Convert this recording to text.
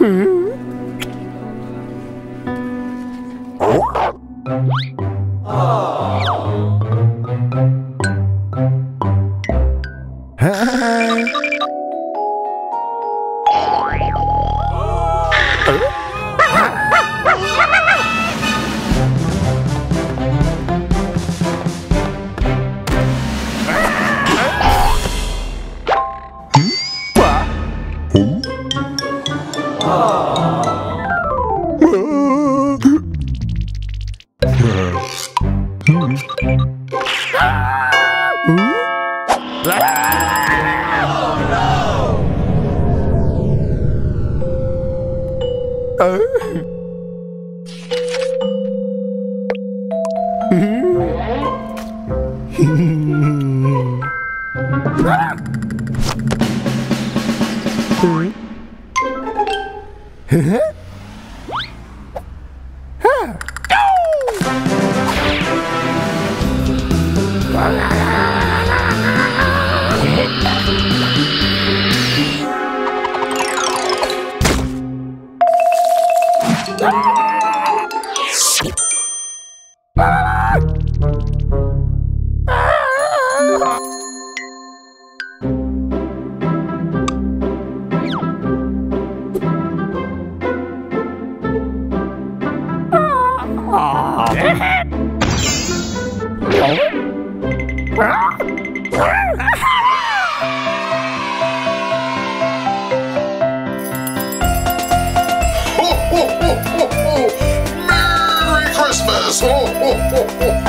Hmm? Oh. Mm-hmm. ho, ho, ho, ho!